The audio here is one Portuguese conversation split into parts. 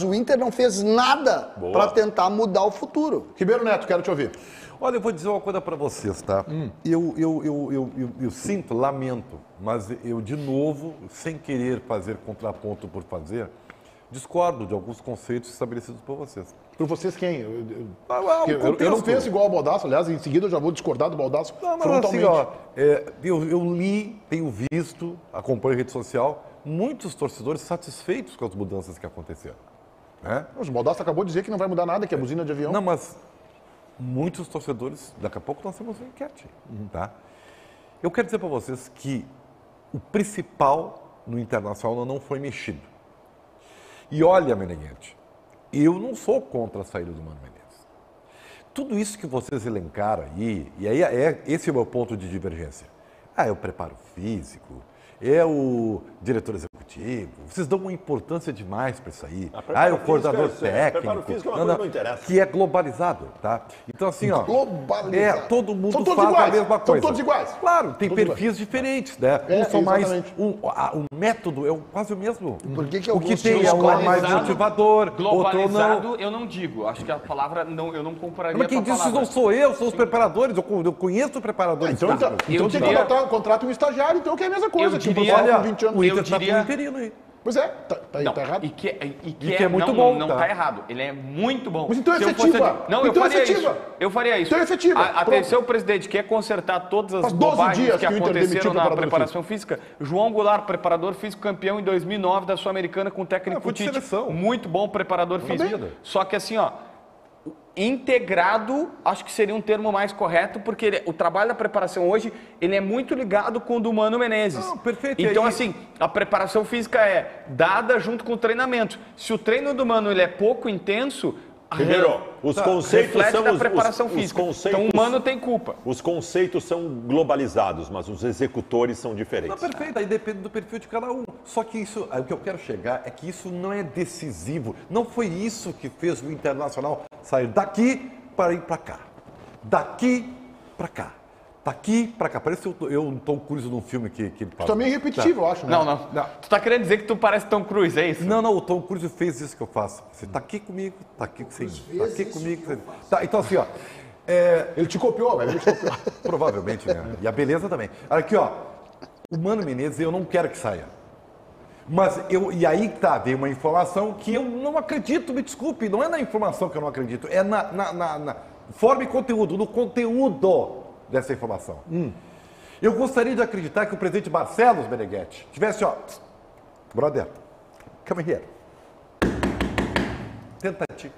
mas o Inter não fez nada para tentar mudar o futuro. Ribeiro Neto, quero te ouvir. Olha, eu vou dizer uma coisa para vocês, tá? Eu, eu, eu, eu, eu, eu sinto, lamento, mas eu, de novo, sem querer fazer contraponto por fazer, discordo de alguns conceitos estabelecidos por vocês. Por vocês quem? Eu, eu- Ah, ah, eu- eu- eu não penso igual ao Baldaço, aliás, em seguida eu já vou discordar do Baldaço Não, mas frontalmente. assim, ó, é, eu, eu li, tenho visto, acompanho a rede social, muitos torcedores satisfeitos com as mudanças que aconteceram. Né? O Baldaço acabou de dizer que não vai mudar nada, que é buzina de avião. Não, mas muitos torcedores, daqui a pouco nós temos uma enquete, tá? Eu quero dizer para vocês que o principal no Internacional não foi mexido. E olha, Meneghete, eu não sou contra a saída do Mano Menezes. Tudo isso que vocês elencaram aí, e aí é, esse é o meu ponto de divergência. Ah, é o preparo físico, é o diretor executivo. Vocês dão uma importância demais para isso aí. Ah, Ah, é o coordenador físico é- técnico. preparo físico é uma coisa que não interessa. Que é globalizado, tá? Então assim, ó. Globalizado. É, todo mundo São todos faz iguais, a mesma são coisa. todos iguais. Claro, tem Todos perfis diferentes, né? É, Uns são mais. Um, a- o método é o- quase o mesmo. Por que que o que tem é um é mais globalizado- motivador, outro não. Globalizado, eu não digo. Acho que a palavra não, eu não compraria Mas quem disse não sou eu, são os preparadores. Eu, con- eu conheço os preparadores. Então, então, físicos. então Eu tem que contratar, contrata um estagiário, então que é a mesma coisa. Eu tipo, diria- com Olha, 20 anos. o Inter Eu tá diria- com interino aí. Pois é, tá, tá, Não, tá errado. E que, e, e que, E que é muito não, bom, Não, tá? tá errado. Ele é muito bom. Mas então é Se eu efetiva. fosse- Não, eu Então é faria efetiva. isso. Eu faria isso. Então é efetiva. A, a Pronto. terceiro presidente quer consertar todas as Faz 12 bobagens dias que que o aconteceram o na preparação física. João Goulart, preparador físico campeão em 2009 da Sul-Americana com o técnico Ah, de Tite. Muito bom preparador físico. Só que assim, ó, integrado, acho que seria um termo mais correto, porque ele- o trabalho da preparação hoje, ele é muito ligado com o do Mano Menezes. Não, perfeito. Então, aí- assim, a preparação física é dada junto com o treinamento. Se o treino do Mano ele é pouco intenso, Ribeiro, os conceitos reflete são da os, preparação os, física. Os conceitos, Então, o Mano tem culpa. Os conceitos são globalizados, mas os executores são Não, diferentes. perfeito, aí depende do perfil de cada um. Só que isso, aí o que eu quero chegar é que isso não é decisivo. Não foi isso que fez o Internacional sair daqui para ir para cá. Daqui para cá. Daqui para cá. Parece eu, eu um Tom Cruise num filme que, que ele Isso também é repetitivo, eu acho. Né? Não, não, Tu tá querendo dizer que tu parece Tom Cruise, é isso? Não, não, o Tom Cruise fez isso que eu faço. Você tá aqui comigo, tá aqui com você. Tá aqui comigo. Você... Tá, então assim, ó. é, Ele te copiou, velho. Ele te copiou. Provavelmente, né? E a beleza também. Aqui, ó. O Mano Menezes, eu não quero que saia. Mas eu. E aí tá, veio uma informação que eu não acredito, me desculpe. Não é na informação que eu não acredito, é na, na, na- na forma e conteúdo, no conteúdo dessa informação. Eu gostaria de acreditar que o presidente Barcelos Meneghetti tivesse, ó. Brother, come here. Tentativa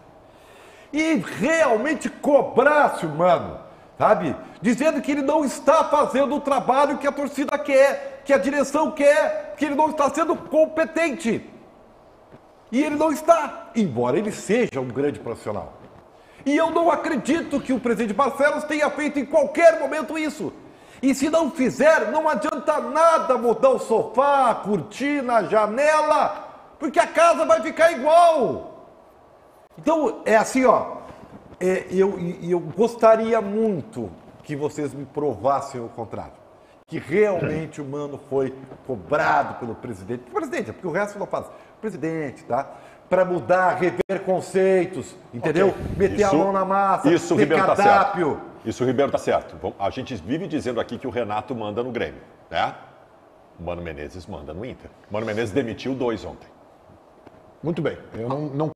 e realmente cobrasse mano, sabe? Dizendo que ele não está fazendo o trabalho que a torcida quer, que a direção quer, que ele não está sendo competente. E ele não está, embora ele seja um grande profissional. E eu não acredito que o presidente Barcelos tenha feito em qualquer momento isso. E se não fizer, não adianta nada mudar o sofá, a cortina, a janela, porque a casa vai ficar igual. Então, é assim, ó. É, eu, e eu gostaria muito que vocês me provassem o contrário. Que realmente o Mano foi cobrado pelo presidente. Presidente, é porque o resto não faz. Presidente, tá? Para mudar, rever conceitos, entendeu? Ok. Meter a Isso- mão na massa, Isso ter Ribeiro tá cardápio. certo. Isso o Ribeiro tá certo. Bom, A gente vive dizendo aqui que o Renato manda no Grêmio, né? O Mano Menezes manda no Inter. O Mano Menezes demitiu dois ontem. Muito bem. Eu não, não